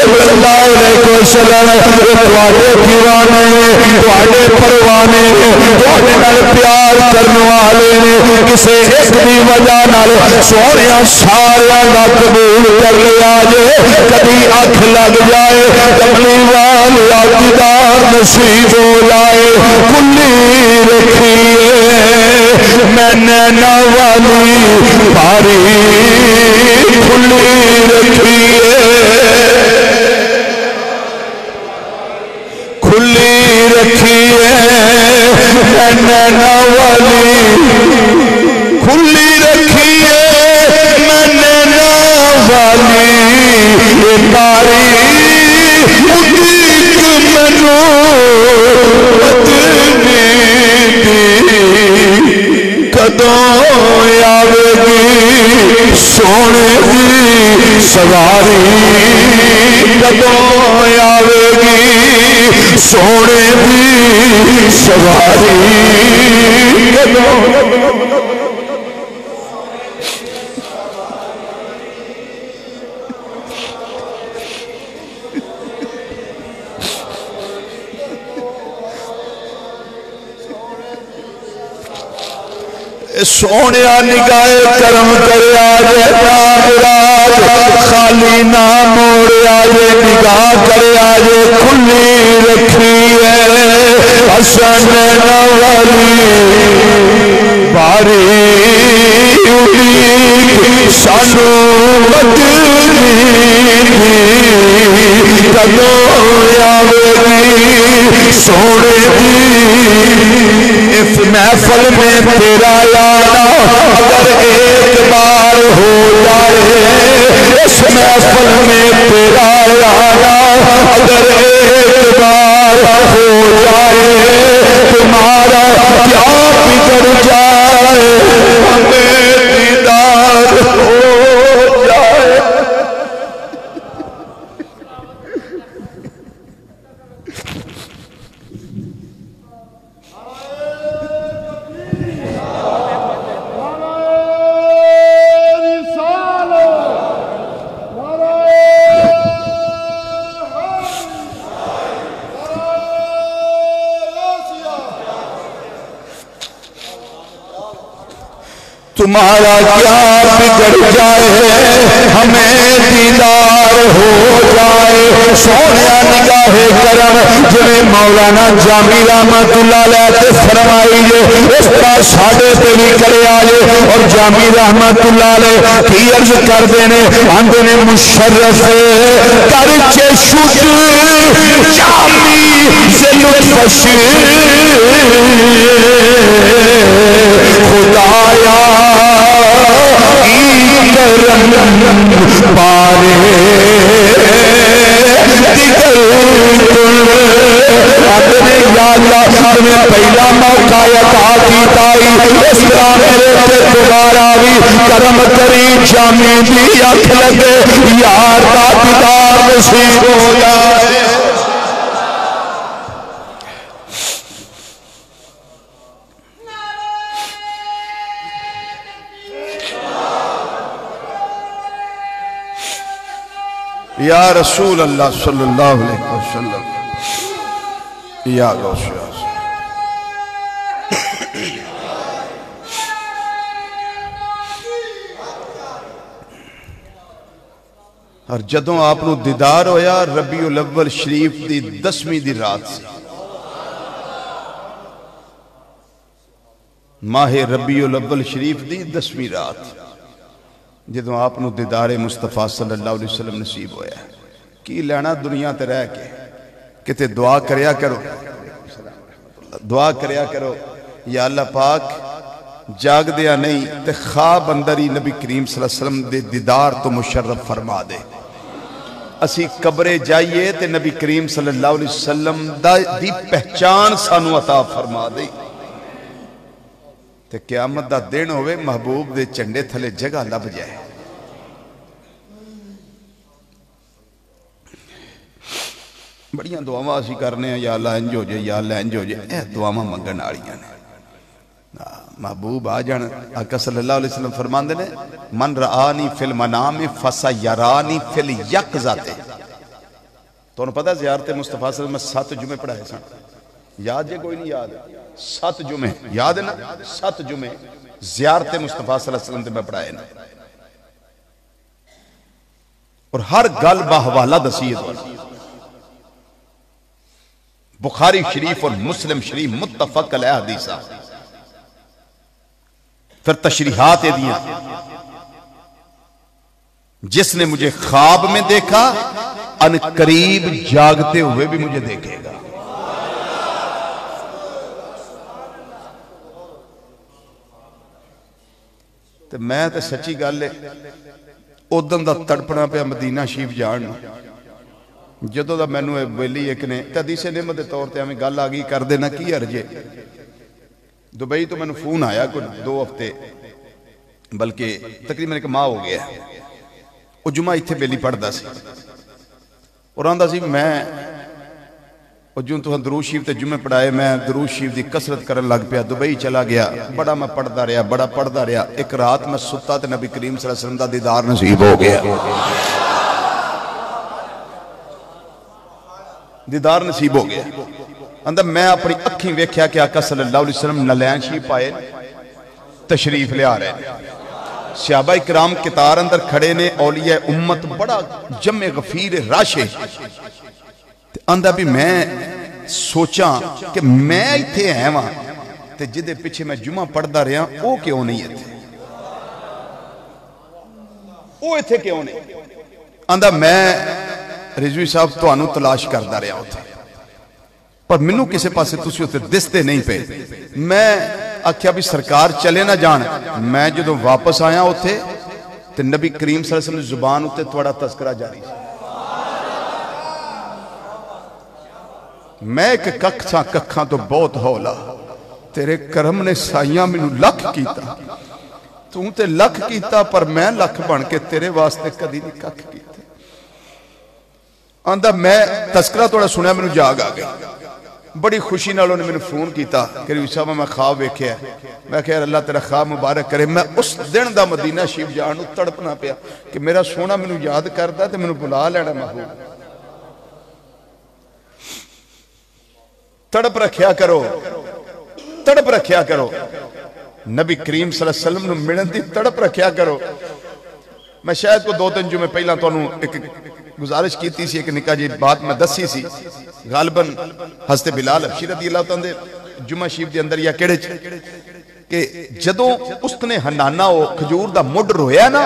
صلی اللہ علیہ وسلم تواڈے دیوانے تواڈے پروانے تواڈے نال پیار کرنے والے نے کسے ایک دی وجہ نال سونیا سارا دا قبول کر لیا جے کبھی اکھ لگ جائے کملی والا دیدار نصیب ہو جائے کلی رکھیے میں نینا والی باری کھلی رکھیے کھلی رکھی ہے نینا والی۔ کھلی رکھی ہے میں نینا والی تاری منو؟ بدنی دی۔ کدوں آوے گی سونے دی سواری۔ کدوں آوے گی سونے دی سواری۔ کدوں سونے نگاہ کرم کریا خالی نہ موڑیا جے نگاہ کریا جے کھلی رکھی ہے. حسن والی باری سانو کدو آوے گی سونے اس محفل میں تیرا یاد اگر ایک بار ہو جائے اس محفل میں تیرا یاد اگر ایک بار ہو جائے تمہارا کیا بگڑ جائے۔ ہمیں رحمت اللہ لے فرمائی جے اس کا ساڈے پہ بھی کرے آجے اور جامی رحمت اللہ لے کی عرض کر دینے آندے نے مشرف کر چشت جامی سے لطفش خدایا کی کرم پارے۔ پہلا موقع عطا کیتا اس طرح میرے تے دوبارہ بھی کرم کری جامی دی اکھ لگے یار کا دیدار نصیب ہو جائے یا رسول اللہ صلی اللہ علیہ وسلم، یا غوث اور جدوں آپ نو دیدار ہویا، ربیع الاول شریف دی دسویں دی رات سے۔ ماہ ربیع الاول شریف دی دسویں رات۔ جدوں آپ نو دیدار مصطفیٰ صلی اللہ علیہ وسلم نصیب ہویا کی لینا دنیا تے رہ کے؟ کتے دعا کریا کرو۔ دعا کریا کرو۔ یا اللہ پاک، جاگ دیا نہیں تے خواب اندری نبی کریم صلی اللہ علیہ وسلم دے دیدار تو مشرف فرما دے۔ اسی قبرے جائیے تے نبی کریم صلی اللہ علیہ وسلم دی پہچان سانو عطا فرما دے۔ تے قیامت دا دن ہوئے محبوب دے چنڈے تھلے جگہ لب جائے۔ بڑیاں دعاواں اسی کرنے ہیں، یا اللہ انج ہو جائے یا اللہ انج ہو جائے اے دعاواں منگن آڑیاں نے۔ محبوب آ جان۔ آقا صلی اللہ علیہ وسلم فرمان دے من رآنی فی المنام فسا یرانی فی الیقظتے تو انہوں پتہ زیارت مصطفیٰ صلی اللہ علیہ وسلم میں سات جمعے پڑھائے سن۔ یاد جے کوئی نہیں یاد؟ سات جمعے۔ یاد ہے نا؟ سات جمعے۔ زیارت مصطفیٰ صلی اللہ علیہ وسلم میں پڑھائے نا۔ اور ہر گل باحوالہ دسیت بخاری شریف اور مسلم شریف متفق علیہ حدیثہ پھر تشریحات دیا جس نے مجھے خواب میں دیکھا، ان قریب جاگتے ہوئے بھی مجھے دیکھے گا۔ ਤੇ ਮੈਂ ਤੇ ਸੱਚੀ ਗੱਲ ਏ ਉਦੋਂ ਦਾ ਤੜਪਣਾ ਪਿਆ ਮਦੀਨਾ ਸ਼ਰੀਫ ਜਾਣ ਨੂੰ ਜਦੋਂ ਦਾ ਮੈਨੂੰ ਇਹ ਬੇਲੀ ਇੱਕ ਨੇ ਤੇ ਹਦੀਸੇ ਨਿਮਤ ਦੇ ਤੌਰ ਤੇ ਐਵੇਂ ਗੱਲ ਆ ਗਈ ਕਰ ਦੇਣਾ ਕੀ ਅਰਜੇ ਦੁਬਈ ਤੋਂ ਮੈਨੂੰ ਫੋਨ ਆਇਆ ਕੋਈ 2 ਹਫ਼ਤੇ ਬਲਕਿ ਤਕਰੀਬਨ ਇੱਕ ਮਾਹ ਹੋ ਗਿਆ ਉਹ ਜੁਮਾ ਇੱਥੇ ਬੇਲੀ ਪੜਦਾ ਸੀ ਔਰ ਆਂਦਾ ਸੀ ਮੈਂ اور جوں تو درود شریف تے جمعے پڑھائے، میں درو شریف دی کثرت کرن لگ پیا، دبئی چلا گیا، بڑا میں پڑھدا رہیا، بڑا پڑھدا رہیا، ایک رات میں ستا تے نبی کریم صلی اللہ علیہ وسلم دا دیدار نصیب ہو گیا۔ دیدار نصیب ہو گیا۔ اندر میں اپنی اکھیں ویکھیا کہ آقا صلی اللہ علیہ وسلم نلین شیف آئے، تشریف لے آ رہے ہیں۔ صحابہ اکرام کتار اندر کھڑے نے، اولیاء امت بڑا جمع غفیر راشے میں سوچا کہ میں اتنے ای جی پیچھے میں جمع پڑھتا رہا وہ کیوں نہیں وہ رجوی صاحب تلاش کرتا رہا ہوتا پر منو کسی پاس تصویر دستے نہیں پہ میں آخر بھی سرکار چلے نہ جان۔ میں جدو واپس آیا ہوتے تے نبی کریم سر صحیح زبان ہوتے توڑا تذکرہ جاری۔ میں کہ ککھاں ککھاں تو بہت ہولا۔ تیرے کرم نے سائیاں میں لکھ کیتا۔ تو تے لکھ کیتا پر میں لکھ بن کے تیرے واسطے کدی نہیں ککھ کیتا۔ آندہ میں تذکرہ توڑا سنیا میں جاگ آگئی بڑی خوشی نالوں نے میں فون کیتا۔ کہ ریو صاحب، میں خواب ویکھیا۔ ہے میں کہہ اللہ تیرا خواب مبارک کرے۔ میں اس دن دا مدینہ شیف جانو تڑپنا پیا کہ میرا سونا میں یاد کرتا تے میں بلا لینا محبوب۔ تڑپ رکھیا کرو۔ تڑپ رکھیا کرو۔ نبی کریم صلی اللہ علیہ وسلم نو ملن دی تڑپ رکھیا کرو۔ میں شاید کو دو تین جمعے پہلا تو ایک گزارش کیتی سی، ایک نکاح جی بات میں دسی سی۔ غالباً حضرت بلال ابشی رضی اللہ تعالیٰ دے جمعہ شیف دے اندر یا کیڑے کہ جدو اس نے ہنانا او کھجور دا مڈ رویا نا،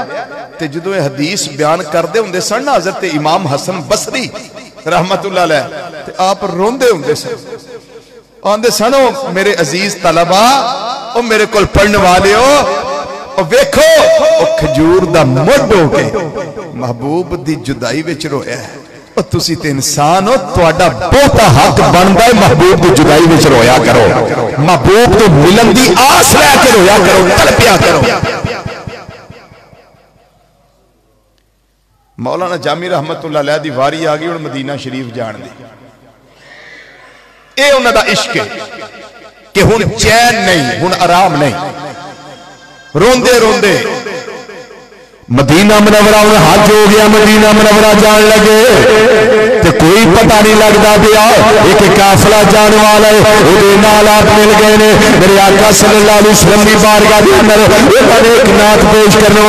تے جدوں یہ حدیث بیان کر دے ہوندے سن نا، حضرت امام حسن بسری رحمت اللہ علیہ، تے آپ روندے ہوندے سن۔ آندے سنو، میرے عزیز طلبہ او میرے کل پڑھنے والے ہو او ویکھو، او کھجور دا مڈ ہو کے محبوب دی جدائی وچ رویا ہے۔ او تسی تے انسان ہو تہاڈا بہتا حق بندا ہے، محبوب دی جدائی وچ رویا کرو۔ محبوب تو ملن دی آس لے کے رویا کرو، تڑپیا کرو۔ مولانا جامی رحمت اللہ علیہ دی واری آ گئی اور مدینہ شریف جان دی۔ اے انہوں دا عشق ہے کہ ہن چین نہیں ہن آرام نہیں۔ روندے روندے۔ مدینہ منورہ انہیں حج ہو گیا، مدینہ منورہ جان لگے۔ تو کوئی پتہ نہیں لگتا پیا، ایک کافلا جان والا ہے مل گئے نے۔ میرے آقا صلی اللہ علیہ وسلم بارگاہ ایک پیش کرنے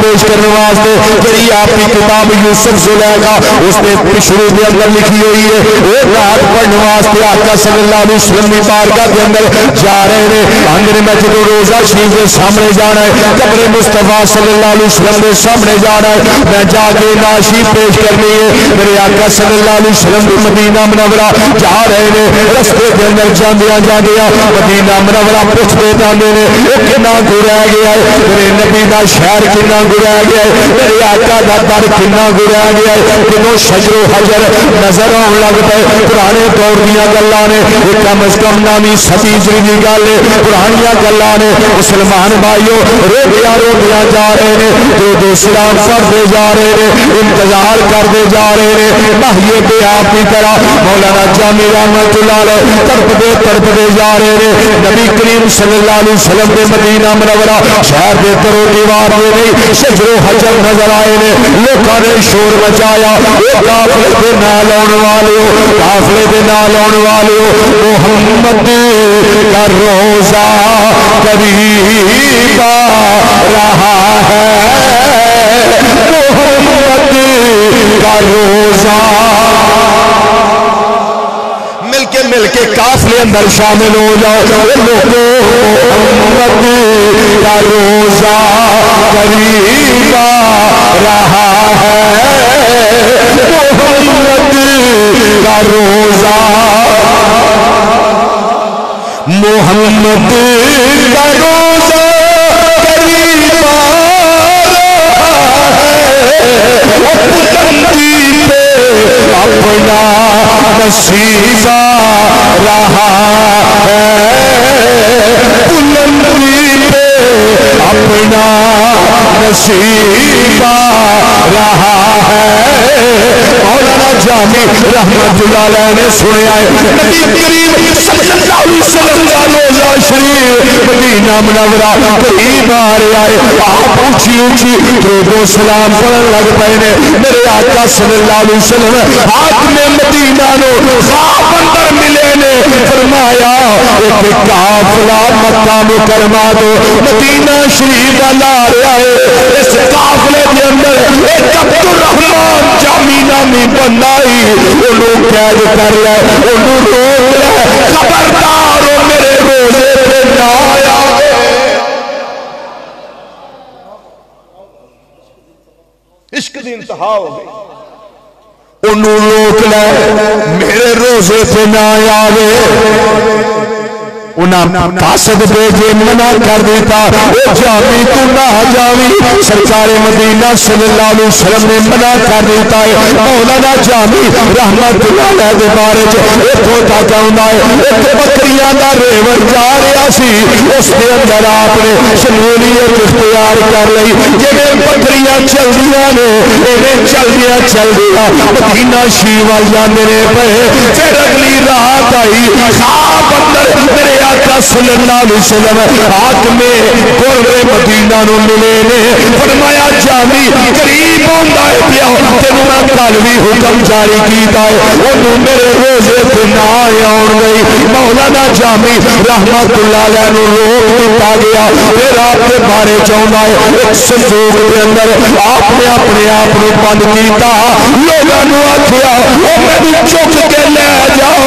پیش کرنے واسطے جڑی آپ کی کتاب یوسف زلیخا، اس نے شروع دے اندر لکھی ہوئی ہے۔ وہ نات پڑھنے واسطے آقا صلی اللہ علیہ وسلم کی بارگاہ اندر جا رہے ہیں اندر میں جدو روزہ شریف سامنے جانا ہے، قبر مصطفی مصطفیٰ صلی اللہ علیہ وسلم نے سامنے جا رہا ہے۔ میں جا کے لاشی پیش کرنی ہے۔ میرے آقا صلی اللہ علیہ وسلم کو مدینہ منورہ جا رہے ہیں۔ رستے کے اندر جاندیاں جا گیا مدینہ منورہ پوچھتے جاندے نے ایک کنا گھر گرا گیا ہے۔ میرے نبی دا شہر کنا گھر گرا گیا ہے۔ میرے آقا دا در کنا گھر گرا گیا ہے۔ کنو شجر و حجر نظر آن لگتا ہے پرانے دور دیا گلاں نے کم از کم نامی ستی جی گل ہے۔ پرانیاں گلاں نے۔ مسلمان بھائیو رو گیا رو گیا جا رہے ہیں، جو دو سلام دے جا رہے ہیں، انتظار کر دے جا رہے ہیں۔ ماہیے پہ آپ کی طرح مولانا جامی رحمت اللہ علیہ ترپ دے ترپ دے جا رہے ہیں۔ نبی کریم صلی اللہ علیہ وسلم دے مدینہ منورہ شہر دے ترو دیوار دے نہیں، شجر و حجر نظر آئے نے لوکہ نے شور مچایا۔ وہ قافلے دے نال آنے والے ہو قافلے دے نالون آنے والے ہو۔ محمد کا روزہ قریب آ رہا ہے۔ محمد کا روزہ۔ مل کے مل کے قافلے اندر شامل ہو جاؤ۔ لوگوں کا روزہ قریب آ رہا ہے۔ محمد کا روزہ محمد کا روزہ قریب بلندی پہ اپنا نصیبہ رہا ہے۔ بلندی پہ اپنا نصیبہ رہا ہے۔ مولانا جامی رحمت اللہ علیہ نے سنیا ہے۔ نبی کریم صلی اللہ علیہ وسلم کا روزہ شریف مدینہ منورہ قریب آ رہا ہے۔ آپ اونچی اونچی درود و سلام پڑھن لگ پے نے۔ میرے آقا صلی اللہ علیہ وسلم حاکم مدینہ نو خواب اندر ملے نے۔ فرمایا، ایک قافلہ مکہ مکرمہ دو۔ مدینہ شریف والا آ رہا ہے اس قافلے کے اندر ایک عبد الرحمان جامی نامی بندہ ہی انہوں قید کر لے انہوں روک لے۔ خبردار ہو میرے روزے پہ نہ آیا۔ عشق دی انتہا ہو گئی۔ انہوں روک لے، میرے روزے پہ نہ آوے انہاں قاصد بھیجے منع کر دیتا او جامی تو نہ جامی سرکار مدینہ صلی اللہ علیہ وسلم نے منع کر دیتا ہے مولانا جامی رحمت اللہ علیہ دے بارے جو ایک ہوتا کہنا ہے ایک بکریاں دا ریور جا رہا سی اس دے اندر آپ نے شمولیت اختیار کر لئی جنہیں بکریاں چل دیا نے انہیں چل دیا چل دیا مدینہ شیوال جانے نے پہ پھر اگلی رات آئی خواب اندر میرے آقا صلی اللہ علیہ وسلم آج میں قرر مدینہ نو ملے نے۔ فرمایا، جامی قریب ہوندہ ہے پیا، تینوں میں کل بھی حکم جاری کیتا ہے۔ انہوں میرے روزے پہ نہ آن گئی۔ مولانا جامی رحمت اللہ علیہ نو روک دیتا گیا۔ پھر آپ کے بارے چاہتا ہے، ایک صندوق کے اندر آپ نے اپنے آپ کو بند کیتا۔ لوگوں نے آخیا وہ میں چک کے لے جاؤ۔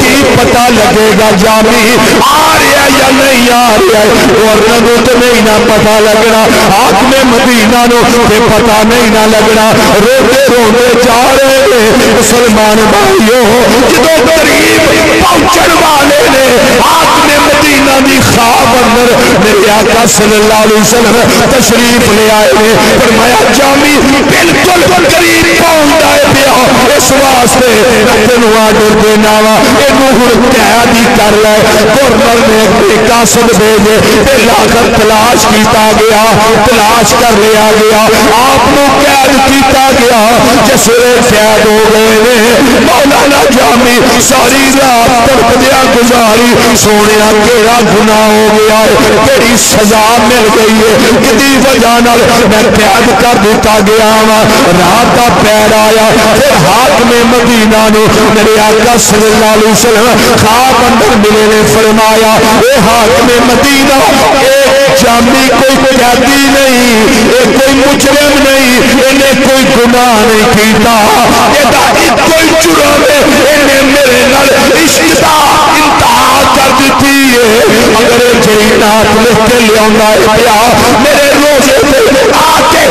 کی پتہ لگے گا جامی؟ آ رہا یا نہیں آ رہا ورنہ نو تو نہیں نہ پتہ لگنا۔ آج میں مدینہ نو تے پتہ نہیں نہ لگنا۔ روتے روتے جا رہے ہیں مسلمان بھائیو۔ جدو قریب پہنچن والے نے آج میں مدینہ دی خواب اندر میرے آقا صلی اللہ علیہ وسلم تشریف لے آئے نے فرمایا، جامی بالکل قریب پہنچ جائے پیا۔ اس واسطے رکھن آڈر دینا وا اینو ہن قید ہی کر لے۔ گورنر نے ایک قاصد بھیجے تے لاکر تلاش کیتا گیا، تلاش کر لیا گیا، آپ نو قید کیتا گیا جس ویلے قید ہو گئے نے۔ مولانا جامی ساری رات تڑپدیا گزاری سونے کیڑا گناہ ہو گیا ہے، کیڑی سزا مل گئی ہے۔ کدی وجہ نال میں قید کر دیتا گیا وا رات کا پیر آیا، پھر حاکم مدینہ نو میرے آقا صلی اللہ علیہ وسلم خواب اندر ملے نے فرمایا، اے حاکم مدینہ، اے جامی کوئی قیدی نہیں، اے کوئی مجرم نہیں، انہیں کوئی گناہ نہیں کیتا۔ اے کوئی جرم انہیں میرے نال عشق دا انتہا کر دیتی ہے۔ اگر جی نات لکھ کے لیا میرے رو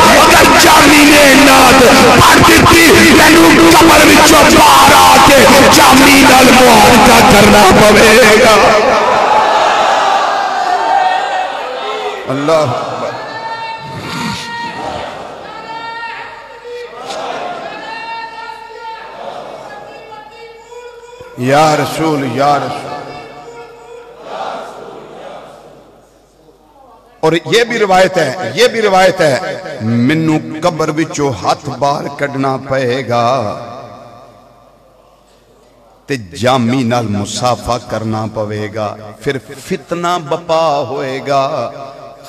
آ کے جامی نے نات پڑھ دیتی مینو کمر وچوں باہر آ کے جامی نال معاہدہ کرنا پوے گا اللہ یا رسول یا رسول۔ اور یہ بھی روایت ہے، یہ بھی روایت ہے منو قبر وچوں ہاتھ باہر کڈنا پئے گا۔ تے جامی نال مسافہ کرنا پوے گا، پھر فتنہ بپا ہوئے گا۔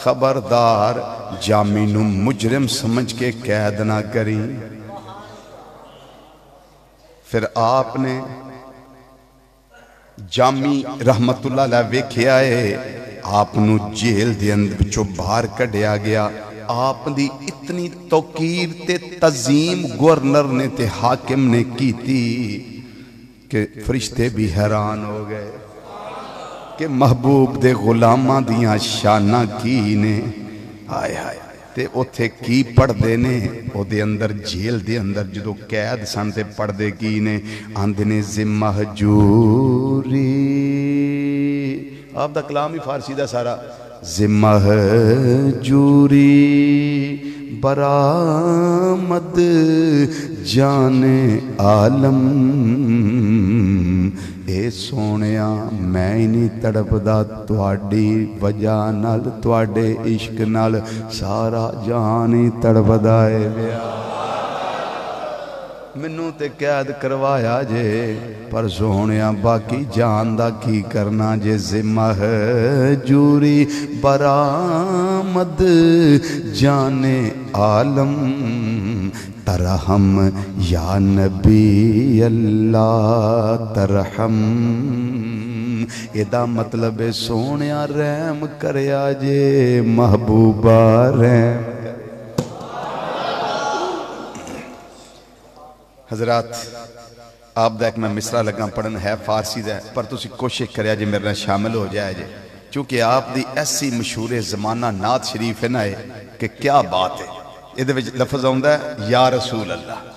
خبردار، جامی نو مجرم سمجھ کے قید نہ کری۔ پھر آپ نے جامی رحمت اللہ علیہ ویکھے آئے آپ نو جیل دے اندر بچو باہر کڑیا گیا۔ آپ دی اتنی توقیر تے تزیم گورنر نے تے حاکم نے کی تھی کہ فرشتے بھی حیران ہو گئے کہ محبوب دے غلامہ دیاں شانہ کی نے؟ آئے آئے تے اوتھے کی پڑھ دے نے؟ او دے اندر جیل دے اندر جدو قید سن تے پڑھ دے کی نے؟ آندنے ذمہ جوری آپ دا کلام ہی فارسی دا سارا۔ ذمہ جوری، برآمد، جان عالم۔ اے سونیا، میں ہی نہیں تڑپدا تواڈی وجہ نال، تواڈے عشق نال سارا جان ہی تڑپدا اے ویا ਮੈਨੂੰ ਤੇ ਕੈਦ ਕਰਵਾਇਆ ਜੇ ਪਰ ਸੋਹਣਿਆ ਬਾਕੀ ਜਾਨ ਦਾ ਕੀ ਕਰਨਾ ਜੇ ਜ਼ਿਮਾ ਹੈ ਜੂਰੀ ਬਰਾਮਦ ਜਾਨੇ ਆਲਮ ਤਰਹਮ ਯਾ ਨਬੀ ਅੱਲਾ ਤਰਹਮ ਇਹਦਾ ਮਤਲਬ ਹੈ ਸੋਹਣਿਆ ਰਹਿਮ ਕਰਿਆ ਜੇ ਮਹਬੂਬਾ ਰਹਿਮ حضرات، آپ دا ایک میں مصرہ لگا پڑھن ہے، فارسی دا پر تسی کوشش کریا جی میرے شامل ہو جائے جی چونکہ آپ دی ایسی مشہور زمانہ نات شریف ہے نا ہے کہ کیا بات ہے۔ یہ لفظ آؤں ہے، یا رسول اللہ۔